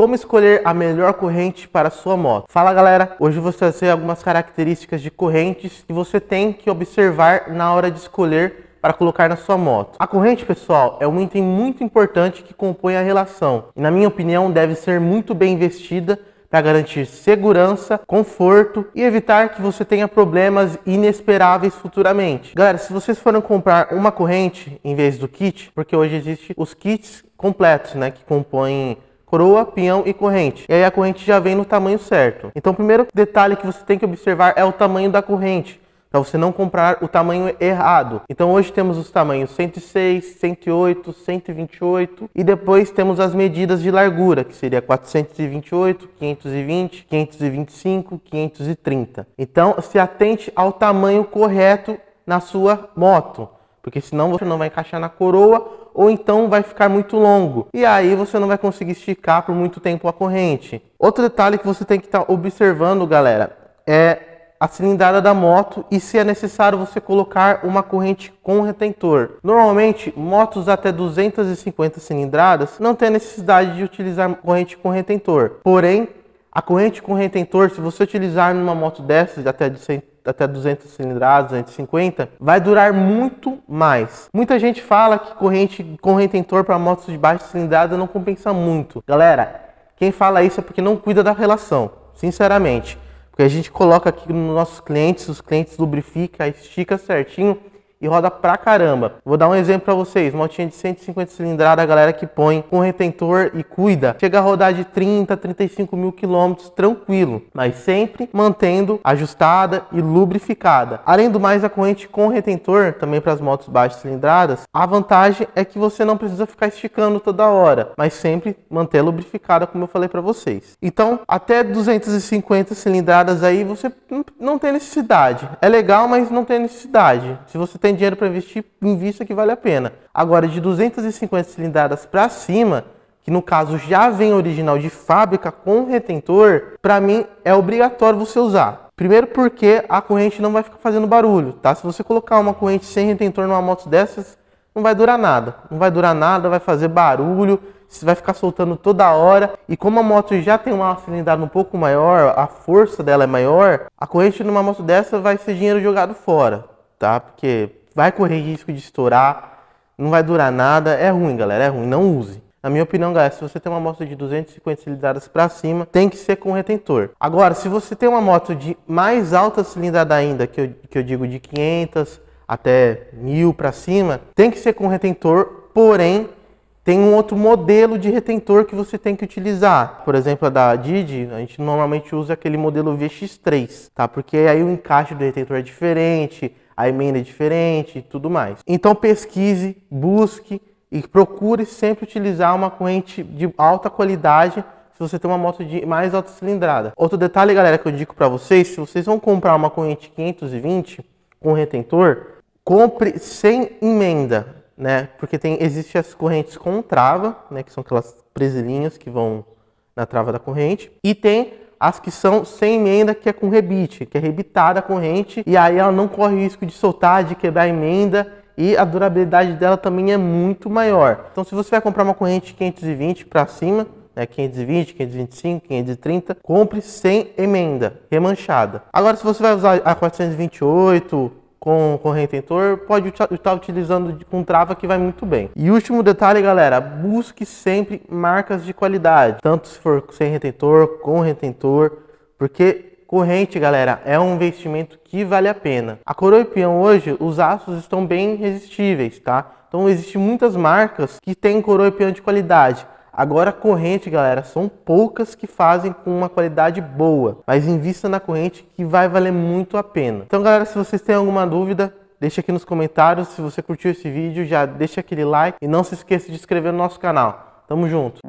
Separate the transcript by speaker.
Speaker 1: como escolher a melhor corrente para sua moto. Fala galera, hoje vou trazer algumas características de correntes que você tem que observar na hora de escolher para colocar na sua moto. A corrente, pessoal, é um item muito importante que compõe a relação e, na minha opinião, deve ser muito bem investida para garantir segurança, conforto e evitar que você tenha problemas inesperáveis futuramente. Galera, se vocês forem comprar uma corrente em vez do kit, porque hoje existe os kits completos, né, que compõem coroa, pinhão e corrente. E aí a corrente já vem no tamanho certo. Então o primeiro detalhe que você tem que observar é o tamanho da corrente para você não comprar o tamanho errado. Então hoje temos os tamanhos 106, 108, 128 e depois temos as medidas de largura, que seria 428, 520, 525, 530. Então se atente ao tamanho correto na sua moto, porque senão você não vai encaixar na coroa ou então vai ficar muito longo. E aí você não vai conseguir esticar por muito tempo a corrente. Outro detalhe que você tem que estar tá observando, galera, é a cilindrada da moto e se é necessário você colocar uma corrente com retentor. Normalmente, motos até 250 cilindradas não tem necessidade de utilizar corrente com retentor. Porém, a corrente com retentor, se você utilizar numa moto dessas até de 100, até 200 cilindradas, 250, vai durar muito mais. Muita gente fala que corrente com retentor para motos de baixa cilindrada não compensa muito. Galera, quem fala isso é porque não cuida da relação, sinceramente. Porque a gente coloca aqui nos nossos clientes, os clientes lubrifica, estica certinho e roda pra caramba. Vou dar um exemplo para vocês, motinha de 150 cilindrada, a galera que põe com retentor e cuida, chega a rodar de 30, 35 mil quilômetros tranquilo, mas sempre mantendo ajustada e lubrificada. Além do mais, a corrente com retentor, também para as motos baixas cilindradas, a vantagem é que você não precisa ficar esticando toda hora, mas sempre manter lubrificada, como eu falei para vocês. Então, até 250 cilindradas aí, você não tem necessidade. É legal, mas não tem necessidade. Se você tem tem dinheiro para investir, invista que vale a pena. Agora, de 250 cilindradas para cima, que no caso já vem original de fábrica com retentor, para mim é obrigatório você usar. Primeiro porque a corrente não vai ficar fazendo barulho, tá? Se você colocar uma corrente sem retentor numa moto dessas, não vai durar nada. Não vai durar nada, vai fazer barulho, você vai ficar soltando toda hora. E como a moto já tem uma cilindrada um pouco maior, a força dela é maior, a corrente numa moto dessa vai ser dinheiro jogado fora, tá? Porque vai correr risco de estourar, não vai durar nada, é ruim, galera, é ruim, não use. Na minha opinião, galera, se você tem uma moto de 250 cilindradas para cima, tem que ser com retentor. Agora, se você tem uma moto de mais alta cilindrada ainda, que eu, que eu digo de 500 até 1000 para cima, tem que ser com retentor, porém tem um outro modelo de retentor que você tem que utilizar. Por exemplo, a da Didi, a gente normalmente usa aquele modelo VX3, tá? Porque aí o encaixe do retentor é diferente, a emenda é diferente e tudo mais. Então pesquise, busque e procure sempre utilizar uma corrente de alta qualidade se você tem uma moto de mais alta cilindrada. Outro detalhe, galera, que eu digo para vocês, se vocês vão comprar uma corrente 520 com retentor, compre sem emenda, né? Porque tem existe as correntes com trava, né, que são aquelas presilhinhas que vão na trava da corrente, e tem as que são sem emenda, que é com rebite, que é rebitada a corrente, e aí ela não corre risco de soltar, de quebrar a emenda, e a durabilidade dela também é muito maior. Então, se você vai comprar uma corrente 520 para cima, né, 520, 525, 530, compre sem emenda, remanchada. Agora, se você vai usar a 428, com, com retentor, pode estar utilizando com trava que vai muito bem. E último detalhe, galera, busque sempre marcas de qualidade, tanto se for sem retentor, com retentor, porque corrente, galera, é um investimento que vale a pena. A coroa e peão hoje, os aços estão bem resistíveis, tá? Então existem muitas marcas que têm coroa e peão de qualidade. Agora, corrente, galera, são poucas que fazem com uma qualidade boa, mas invista na corrente que vai valer muito a pena. Então, galera, se vocês têm alguma dúvida, deixa aqui nos comentários. Se você curtiu esse vídeo, já deixa aquele like e não se esqueça de inscrever no nosso canal. Tamo junto!